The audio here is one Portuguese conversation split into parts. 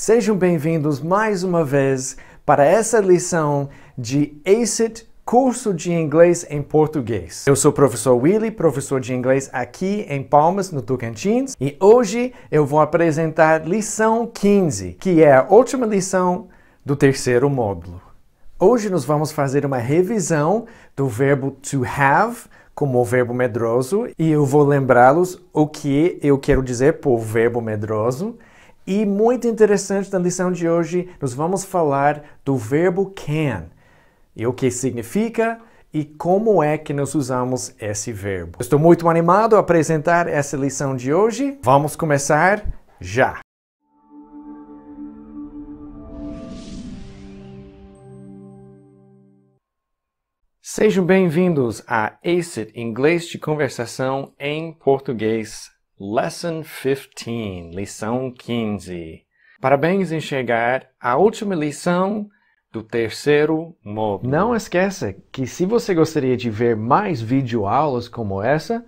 Sejam bem-vindos mais uma vez para essa lição de ACIT, curso de inglês em português. Eu sou o professor Willy, professor de inglês aqui em Palmas, no Tocantins, e hoje eu vou apresentar lição 15, que é a última lição do terceiro módulo. Hoje nós vamos fazer uma revisão do verbo to have como verbo medroso e eu vou lembrá-los o que eu quero dizer por verbo medroso. E muito interessante na lição de hoje, nós vamos falar do verbo can e o que significa e como é que nós usamos esse verbo. Estou muito animado a apresentar essa lição de hoje. Vamos começar já! Sejam bem-vindos a ACIT Inglês de Conversação em Português, Lesson 15, lição 15. Parabéns em chegar à última lição do terceiro módulo. Não esqueça que se você gostaria de ver mais videoaulas como essa,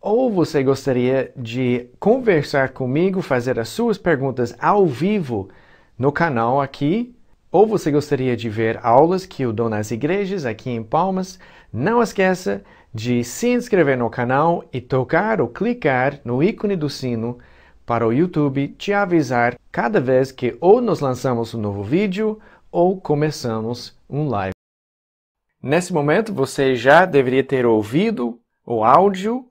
ou você gostaria de conversar comigo, fazer as suas perguntas ao vivo no canal aqui, ou você gostaria de ver aulas que eu dou nas igrejas aqui em Palmas, não esqueça de se inscrever no canal e tocar ou clicar no ícone do sino para o YouTube te avisar cada vez que ou nós lançamos um novo vídeo ou começamos um live. Nesse momento você já deveria ter ouvido o áudio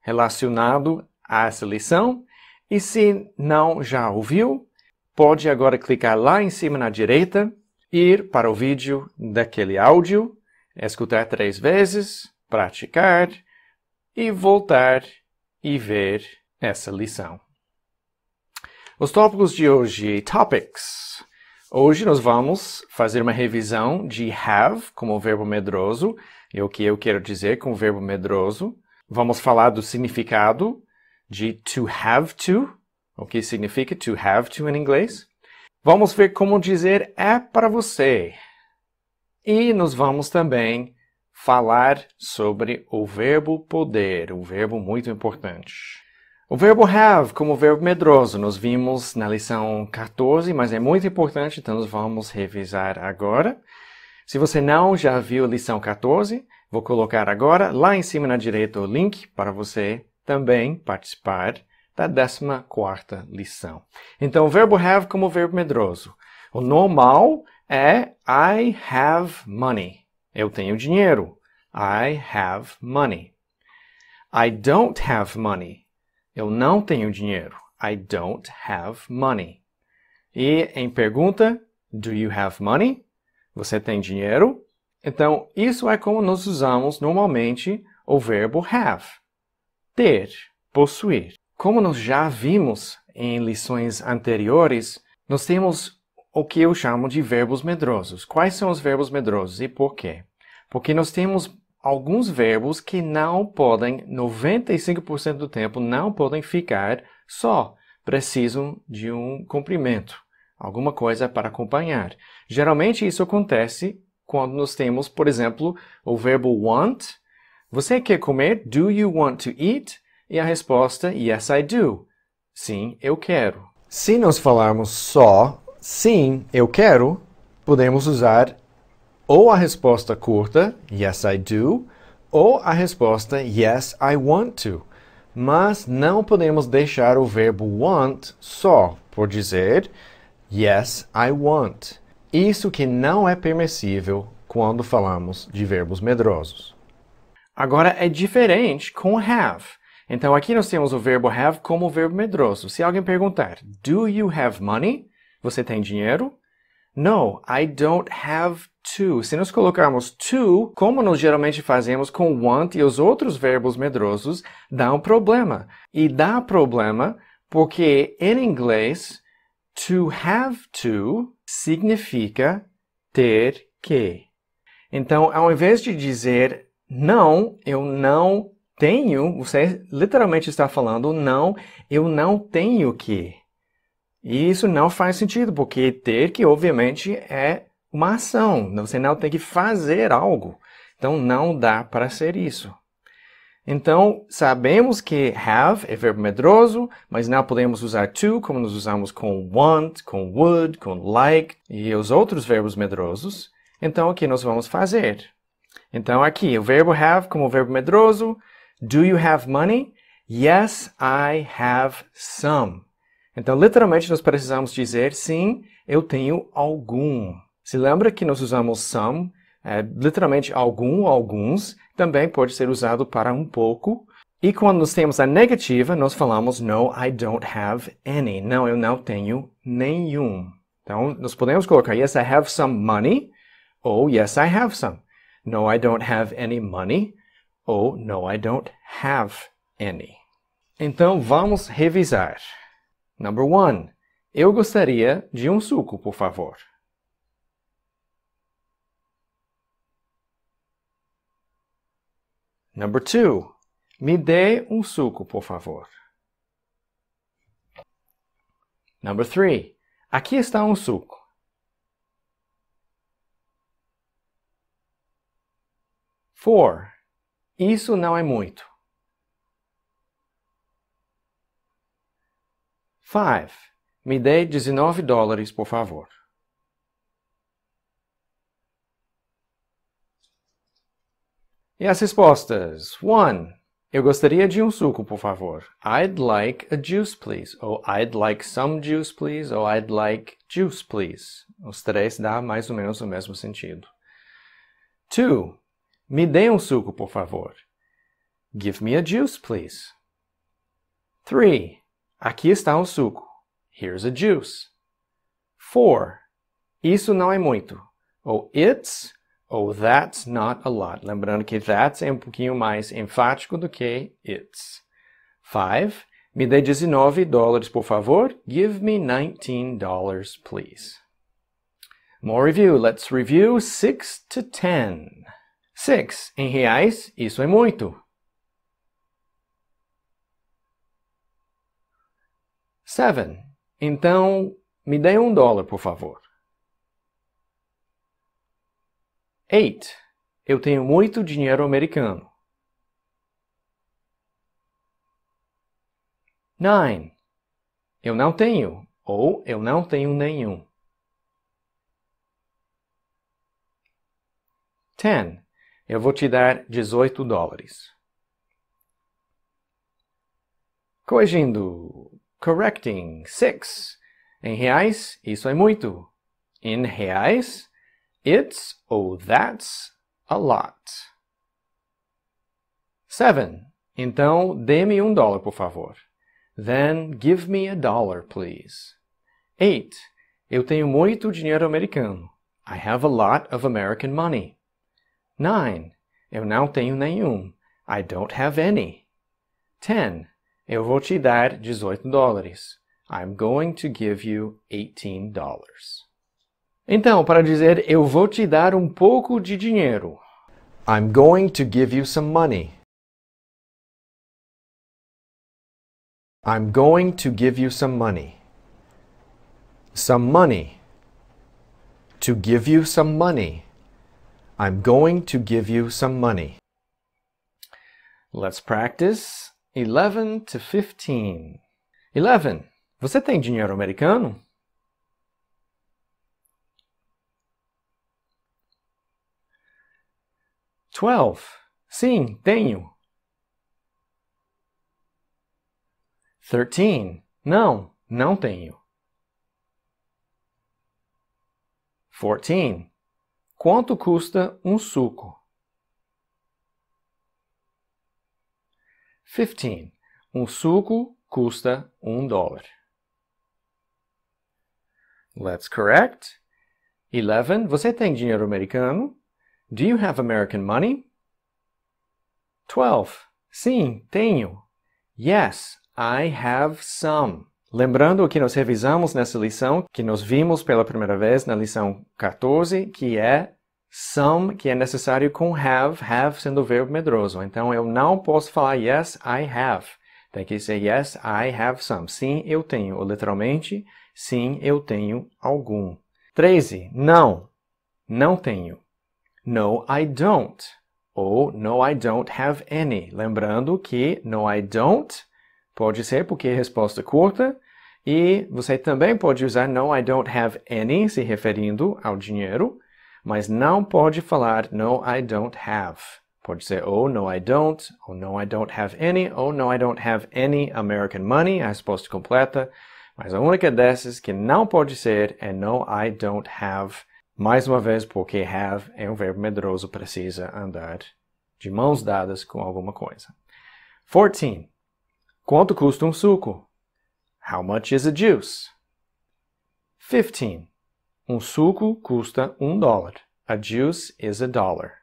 relacionado a essa lição e se não já ouviu, pode agora clicar lá em cima na direita, ir para o vídeo daquele áudio, escutar três vezes, praticar e voltar e ver essa lição. Os tópicos de hoje, topics. Hoje nós vamos fazer uma revisão de have como verbo medroso e o que eu quero dizer com o verbo medroso. Vamos falar do significado de to have to, o que significa to have to em inglês. Vamos ver como dizer é para você. E nós vamos também falar sobre o verbo poder, um verbo muito importante. O verbo have como verbo medroso nós vimos na lição 14, mas é muito importante, então nós vamos revisar agora. Se você não já viu a lição 14, vou colocar agora lá em cima na direita o link para você também participar da 14 lição. Então, o verbo have como verbo medroso. O normal é I have money. Eu tenho dinheiro. I have money. I don't have money. Eu não tenho dinheiro. I don't have money. E em pergunta, do you have money? Você tem dinheiro? Então, isso é como nós usamos normalmente o verbo have. Ter, possuir. Como nós já vimos em lições anteriores, nós temos o que eu chamo de verbos medrosos. Quais são os verbos medrosos e por quê? Porque nós temos alguns verbos que não podem, 95% do tempo, não podem ficar só. Precisam de um comprimento, alguma coisa para acompanhar. Geralmente isso acontece quando nós temos, por exemplo, o verbo want. Você quer comer? Do you want to eat? E a resposta, yes, I do. Sim, eu quero. Se nós falarmos só sim, eu quero, podemos usar ou a resposta curta, yes, I do, ou a resposta, yes, I want to. Mas não podemos deixar o verbo want só por dizer yes, I want. Isso que não é permissível quando falamos de verbos medrosos. Agora é diferente com have. Então aqui nós temos o verbo have como verbo medroso. Se alguém perguntar, do you have money? Você tem dinheiro? No, I don't have to. Se nós colocarmos to, como nós geralmente fazemos com want e os outros verbos medrosos, dá um problema. E dá problema porque em inglês, to have to significa ter que. Então, ao invés de dizer não, eu não tenho, você literalmente está falando não, eu não tenho que. E isso não faz sentido, porque ter que, obviamente, é uma ação. Você não tem que fazer algo. Então, não dá para ser isso. Então, sabemos que have é verbo medroso, mas não podemos usar to como nós usamos com want, com would, com like e os outros verbos medrosos. Então, o que nós vamos fazer? Então, aqui, o verbo have como verbo medroso. Do you have money? Yes, I have some. Então, literalmente, nós precisamos dizer sim, eu tenho algum. Se lembra que nós usamos some, é, literalmente algum, alguns, também pode ser usado para um pouco. E quando nós temos a negativa, nós falamos no, I don't have any. Não, eu não tenho nenhum. Então, nós podemos colocar yes, I have some money, ou yes, I have some. No, I don't have any money, ou no, I don't have any. Então, vamos revisar. Number one. Eu gostaria de um suco, por favor. Number two. Me dê um suco, por favor. Number three. Aqui está um suco. Four. Isso não é muito. Five. Me dê 19 dólares, por favor. E as respostas? One. Eu gostaria de um suco, por favor. I'd like a juice, please. Ou I'd like some juice, please. Ou I'd like juice, please. Os três dá mais ou menos o mesmo sentido. Two. Me dê um suco, por favor. Give me a juice, please. Three. Aqui está um suco. Here's a juice. Four. Isso não é muito. Ou it's ou that's not a lot. Lembrando que that's é um pouquinho mais enfático do que it's. Five. Me dê 19 dólares, por favor. Give me 19 dollars, please. More review. Let's review 6 to 10. 6. Em reais, isso é muito. 7. Então, me dê um dólar, por favor. 8. Eu tenho muito dinheiro americano. 9. Eu não tenho, ou eu não tenho nenhum. 10. Eu vou te dar 18 dólares. Corrigindo. Correcting. 6. Em reais, isso é muito. In reais, It's ou that's a lot. 7. Então, dê-me um dólar, por favor. Then give me a dollar, please. 8. Eu tenho muito dinheiro americano. I have a lot of American money. 9. Eu não tenho nenhum. I don't have any. 10. Eu vou te dar 18 dólares. I'm going to give you 18 dollars. Então, para dizer eu vou te dar um pouco de dinheiro. I'm going to give you some money. I'm going to give you some money. Some money. To give you some money. I'm going to give you some money. Let's practice 11 to 15. 11. Você tem dinheiro americano? 12. Sim, tenho. 13. Não, não tenho. 14. Quanto custa um suco? 15. Um suco custa um dólar. Let's correct. 11. Você tem dinheiro americano? Do you have American money? 12. Sim, tenho. Yes, I have some. Lembrando o que nós revisamos nessa lição, que nós vimos pela primeira vez na lição 14, que é some, que é necessário com have, have sendo o verbo medroso. Então, eu não posso falar yes, I have. Tem que ser yes, I have some. Sim, eu tenho. Ou literalmente, sim, eu tenho algum. 13. Não. Não tenho. No, I don't. ou No, I don't have any. Lembrando que No, I don't pode ser porque é resposta curta e você também pode usar No, I don't have any se referindo ao dinheiro, mas não pode falar No, I don't have. Pode ser Oh, no, I don't, ou No, I don't have any, ou No, I don't have any American money, a resposta completa. Mas a única dessas que não pode ser é No, I don't have. Mais uma vez, porque have é um verbo medroso, precisa andar de mãos dadas com alguma coisa. 14. Quanto custa um suco? How much is a juice? 15. Um suco custa um dólar. A juice is a dollar.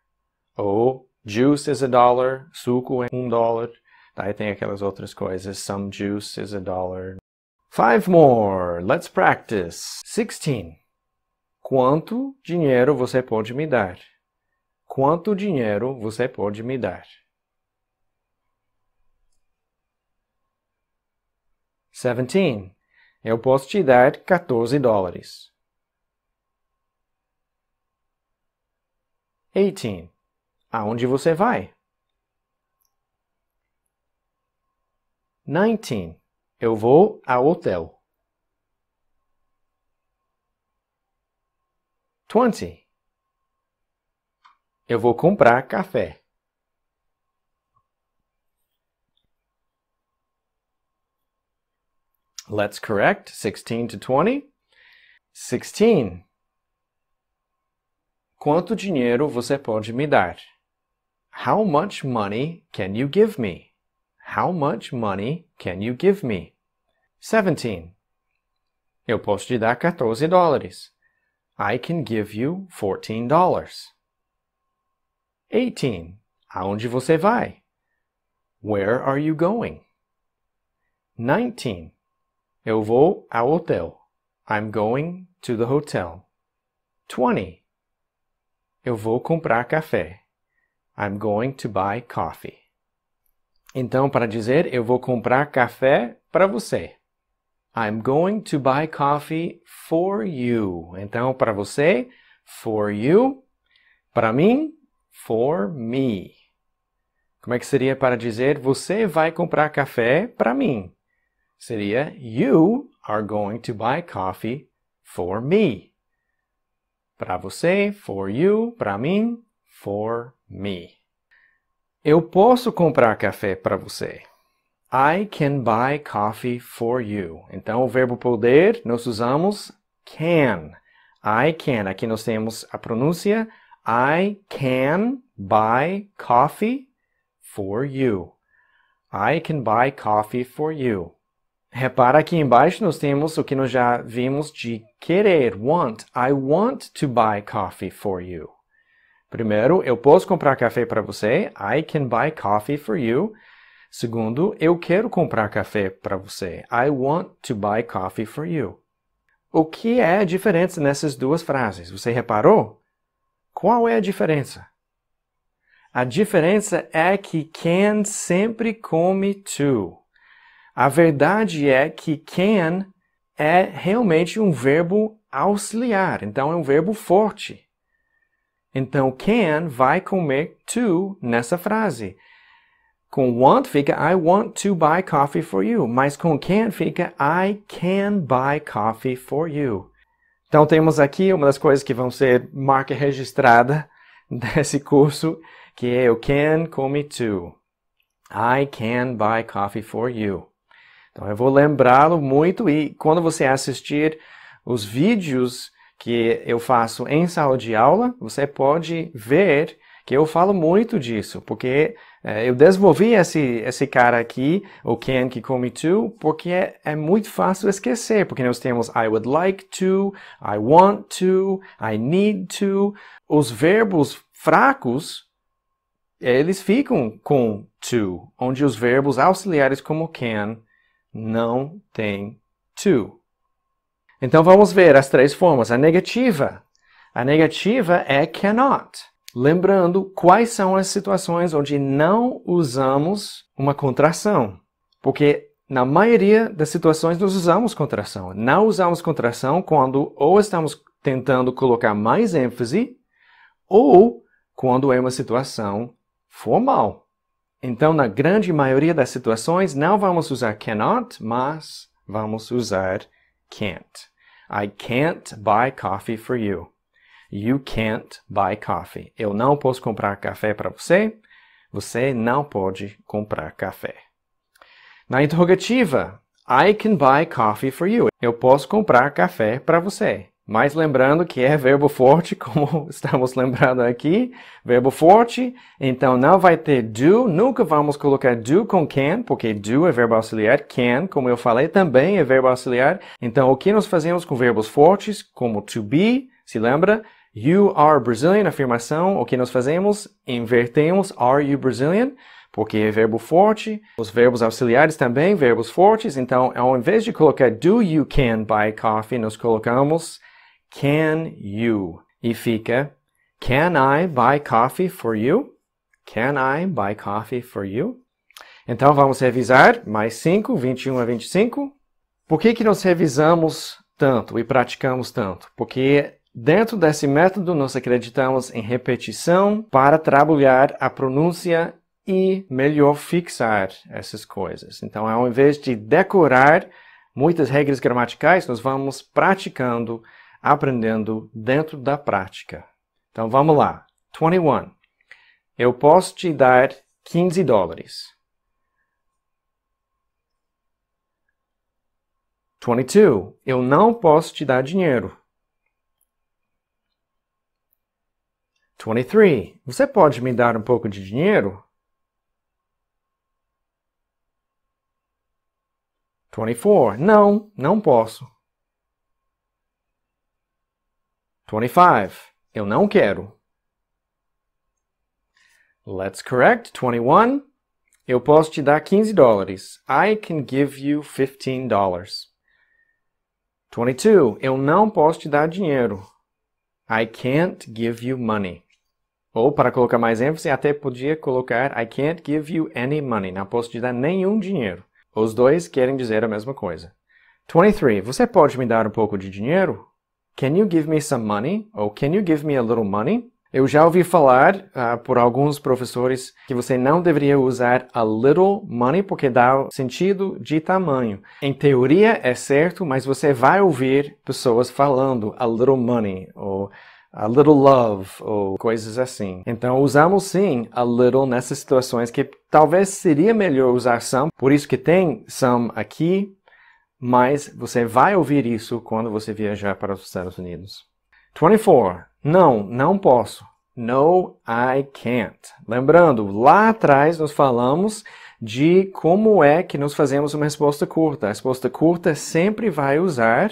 Ou juice is a dollar, suco é um dólar. Daí tem aquelas outras coisas. Some juice is a dollar. Five more. Let's practice. 16. Quanto dinheiro você pode me dar? Quanto dinheiro você pode me dar? 17. Eu posso te dar 14 dólares. 18. Aonde você vai? 19. Eu vou ao hotel. 20. Eu vou comprar café. Let's correct 16 to 20. 16. Quanto dinheiro você pode me dar? How much money can you give me? How much money can you give me? 17. Eu posso te dar 14 dólares. I can give you $14. 18. Aonde você vai? Where are you going? 19. Eu vou ao hotel. I'm going to the hotel. 20. Eu vou comprar café. I'm going to buy coffee. Então, para dizer eu vou comprar café para você. I'm going to buy coffee for you. Então, para você, for you. Para mim, for me. Como é que seria para dizer você vai comprar café para mim? Seria You are going to buy coffee for me. Para você, for you, para mim, for me. Eu posso comprar café para você. I can buy coffee for you. Então, o verbo poder, nós usamos can. I can. Aqui nós temos a pronúncia I can buy coffee for you. I can buy coffee for you. Repara aqui embaixo nós temos o que nós já vimos de querer, want. I want to buy coffee for you. Primeiro, eu posso comprar café para você. I can buy coffee for you. Segundo, eu quero comprar café para você. I want to buy coffee for you. O que é a diferença nessas duas frases? Você reparou? Qual é a diferença? A diferença é que can sempre come to. A verdade é que can é realmente um verbo auxiliar, então é um verbo forte. Então, can vai comer to nessa frase. Com want fica I want to buy coffee for you, mas com can fica I can buy coffee for you. Então temos aqui uma das coisas que vão ser marca registrada desse curso, que é o can come to. I can buy coffee for you. Então eu vou lembrá-lo muito e quando você assistir os vídeos que eu faço em sala de aula, você pode ver que eu falo muito disso, porque é, eu desenvolvi esse, esse cara aqui, o can que come to, porque é, é muito fácil esquecer, porque nós temos I would like to, I want to, I need to. Os verbos fracos, eles ficam com to, onde os verbos auxiliares como can não tem to. Então vamos ver as três formas. A negativa. A negativa é cannot. Lembrando quais são as situações onde não usamos uma contração. Porque na maioria das situações nós usamos contração. Não usamos contração quando ou estamos tentando colocar mais ênfase ou quando é uma situação formal. Então, na grande maioria das situações, não vamos usar cannot, mas vamos usar can't. I can't buy coffee for you. You can't buy coffee. Eu não posso comprar café para você. Você não pode comprar café. Na interrogativa, I can buy coffee for you. Eu posso comprar café para você. Mas lembrando que é verbo forte, como estamos lembrando aqui, verbo forte, então não vai ter do, nunca vamos colocar do com can, porque do é verbo auxiliar, can, como eu falei, também é verbo auxiliar. Então o que nós fazemos com verbos fortes, como to be, se lembra? You are Brazilian, afirmação, o que nós fazemos? Invertemos are you Brazilian? porque é verbo forte. Os verbos auxiliares também, verbos fortes. Então, ao invés de colocar do you can buy coffee, nós colocamos can you. E fica Can I buy coffee for you? Can I buy coffee for you? Então vamos revisar mais 5, 21 a 25. Por que, que nós revisamos tanto e praticamos tanto? Porque dentro desse método nós acreditamos em repetição para trabalhar a pronúncia e melhor fixar essas coisas. Então, ao invés de decorar muitas regras gramaticais, nós vamos praticando aprendendo dentro da prática. Então vamos lá. 21. Eu posso te dar 15 dólares. 22. Eu não posso te dar dinheiro. 23. Você pode me dar um pouco de dinheiro? 24. Não, não posso. 25. Eu não quero. Let's correct. 21. Eu posso te dar 15 dólares. I can give you 15 dollars. 22. Eu não posso te dar dinheiro. I can't give you money. Ou, para colocar mais ênfase, até podia colocar I can't give you any money. Não posso te dar nenhum dinheiro. Os dois querem dizer a mesma coisa. 23. Você pode me dar um pouco de dinheiro? Can you give me some money? Ou Can you give me a little money? Eu já ouvi falar uh, por alguns professores que você não deveria usar a little money porque dá sentido de tamanho. Em teoria é certo, mas você vai ouvir pessoas falando a little money ou a little love ou coisas assim. Então usamos sim a little nessas situações que talvez seria melhor usar some. Por isso que tem some aqui mas você vai ouvir isso quando você viajar para os Estados Unidos. 24. Não, não posso. No, I can't. Lembrando, lá atrás nós falamos de como é que nós fazemos uma resposta curta. A resposta curta sempre vai usar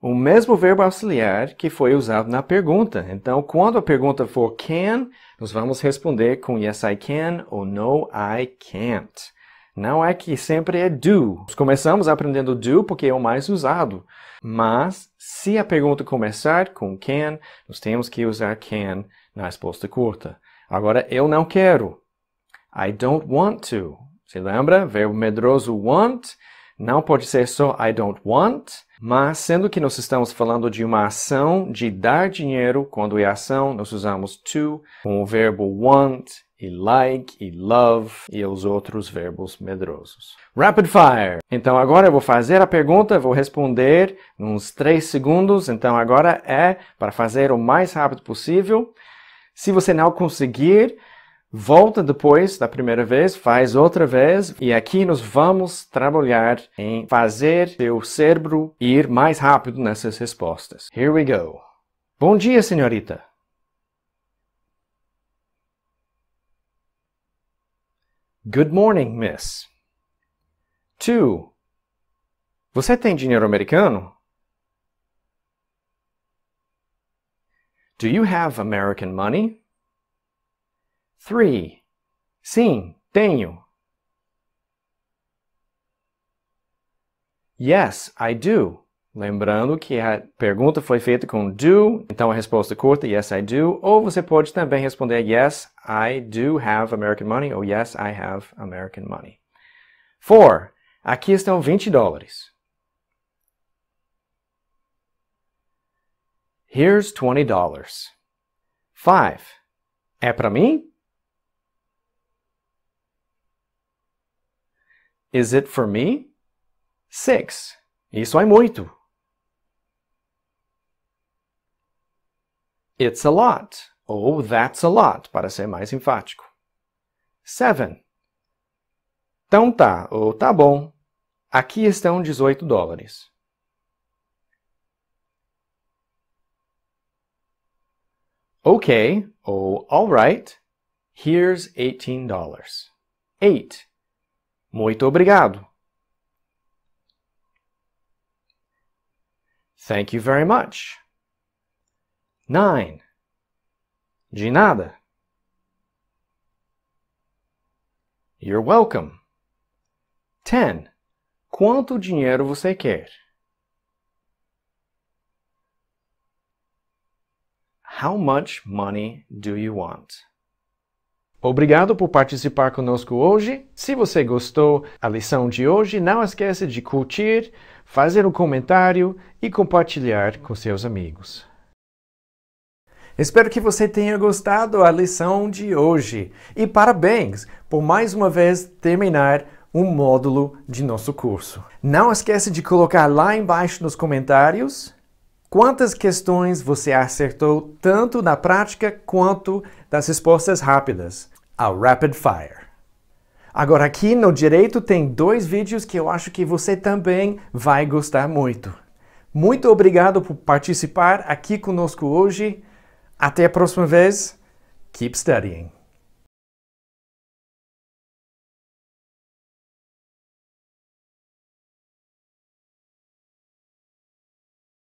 o mesmo verbo auxiliar que foi usado na pergunta. Então, quando a pergunta for can, nós vamos responder com yes I can ou no I can't. Não é que sempre é do. Começamos aprendendo do porque é o mais usado. Mas, se a pergunta começar com can, nós temos que usar can na resposta curta. Agora, eu não quero. I don't want to. Se lembra? Verbo medroso want não pode ser só I don't want, mas sendo que nós estamos falando de uma ação de dar dinheiro, quando é ação, nós usamos to com o verbo want e like, e love, e os outros verbos medrosos. Rapid fire. Então agora eu vou fazer a pergunta, vou responder uns 3 segundos. Então agora é para fazer o mais rápido possível. Se você não conseguir, volta depois da primeira vez, faz outra vez, e aqui nós vamos trabalhar em fazer seu cérebro ir mais rápido nessas respostas. Here we go. Bom dia, senhorita. Good morning, miss. 2. Você tem dinheiro americano? Do you have American money? 3. Sim, tenho. Yes, I do. Lembrando que a pergunta foi feita com do, então a resposta é curta, yes, I do. Ou você pode também responder yes, I do have American money, ou yes, I have American money. Four, aqui estão 20 dólares. Here's 20 dollars. Five, é para mim? Is it for me? Six, isso é muito. It's a lot. Ou that's a lot, para ser mais enfático. Seven. Então tá, ou tá bom. Aqui estão 18 dólares. Ok, ou alright, here's $18. 8. Muito obrigado. Thank you very much. 9. De nada. You're welcome. 10. Quanto dinheiro você quer? How much money do you want? Obrigado por participar conosco hoje. Se você gostou da lição de hoje, não esqueça de curtir, fazer um comentário e compartilhar com seus amigos. Espero que você tenha gostado da lição de hoje e parabéns por mais uma vez terminar um módulo de nosso curso. Não esqueça de colocar lá embaixo nos comentários quantas questões você acertou tanto na prática quanto das respostas rápidas, ao Rapid Fire. Agora aqui no direito tem dois vídeos que eu acho que você também vai gostar muito. Muito obrigado por participar aqui conosco hoje. Até a próxima vez. Keep studying.